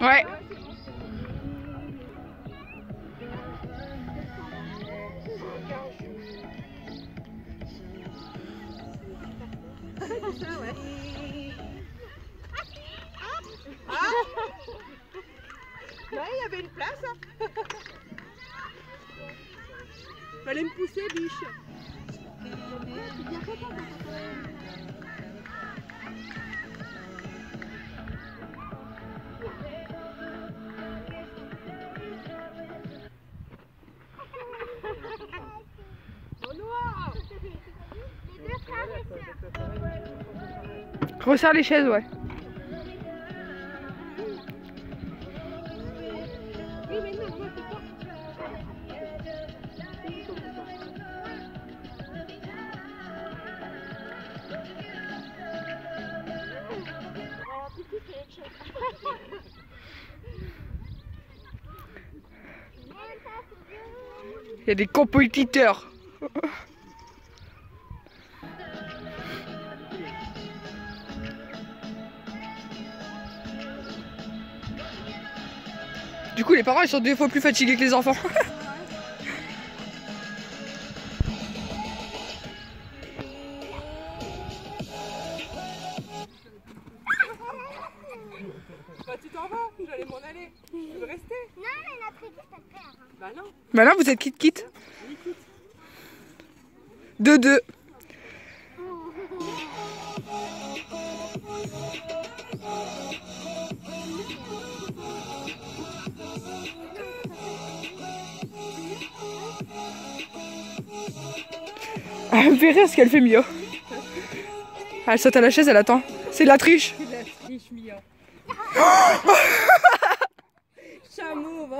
Ouais. Ah Ouais, il y avait une place. hein. Fallait me pousser, biche. Resserre les chaises, ouais. Il y a des compétiteurs. Du coup, les parents, ils sont deux fois plus fatigués que les enfants. Bah, tu t'en vas, j'allais m'en aller. Tu veux rester Non, mais notre équipe, elle perd. hein? Bah, non. Maintenant, vous êtes kit-kit. 2-2. Elle ce qu'elle fait Mio. Ah, Elle saute à la chaise, elle attend. C'est de la triche. C'est de la triche, Mia. Chameau, va.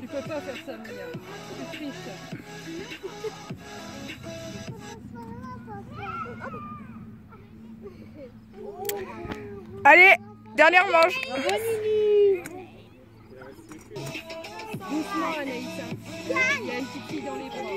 Tu peux pas faire ça, Mia. Tu triches. Allez, dernière manche. Doucement, Anaïs. Il y a une petite fille dans les bras.